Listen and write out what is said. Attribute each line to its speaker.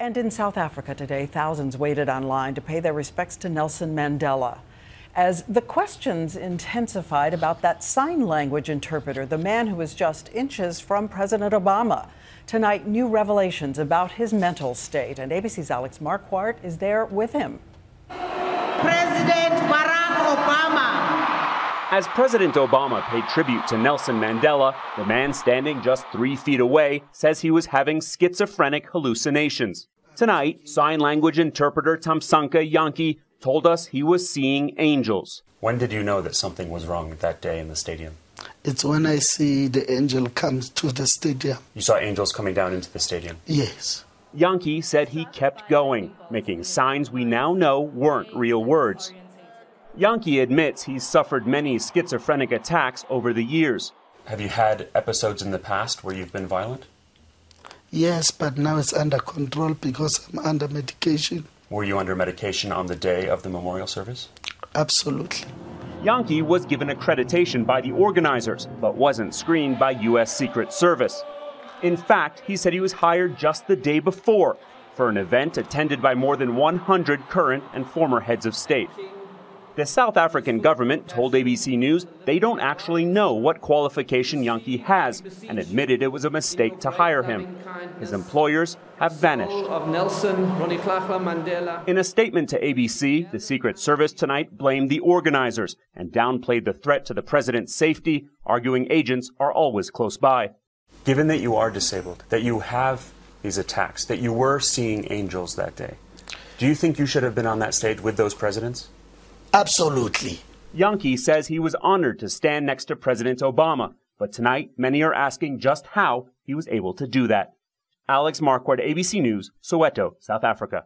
Speaker 1: And in South Africa today, thousands waited online to pay their respects to Nelson Mandela. As the questions intensified about that sign language interpreter, the man who was just inches from President Obama. Tonight, new revelations about his mental state, and ABC's Alex Marquardt is there with him.
Speaker 2: President Barack Obama.
Speaker 3: As President Obama paid tribute to Nelson Mandela, the man standing just three feet away says he was having schizophrenic hallucinations. Tonight, sign language interpreter Thamsanqa Jantjie told us he was seeing angels.
Speaker 4: When did you know that something was wrong that day in the stadium?
Speaker 5: It's when I see the angel comes to the stadium.
Speaker 4: You saw angels coming down into the stadium?
Speaker 5: Yes.
Speaker 3: Jantjie said he kept going, making signs we now know weren't real words. Jantjie admits he's suffered many schizophrenic attacks over the years.
Speaker 4: Have you had episodes in the past where you've been violent?
Speaker 5: Yes, but now it's under control because I'm under medication.
Speaker 4: Were you under medication on the day of the memorial service?
Speaker 5: Absolutely.
Speaker 3: Jantjie was given accreditation by the organizers, but wasn't screened by U.S. Secret Service. In fact, he said he was hired just the day before for an event attended by more than 100 current and former heads of state. The South African government told ABC News they don't actually know what qualification Jantjie has and admitted it was a mistake to hire him. His employers have vanished. In a statement to ABC, the Secret Service tonight blamed the organizers and downplayed the threat to the president's safety, arguing agents are always close by.
Speaker 4: Given that you are disabled, that you have these attacks, that you were seeing angels that day, do you think you should have been on that stage with those presidents?
Speaker 5: Absolutely.
Speaker 3: Jantjie says he was honored to stand next to President Obama, but tonight many are asking just how he was able to do that. Alex Marquardt, ABC News, Soweto, South Africa.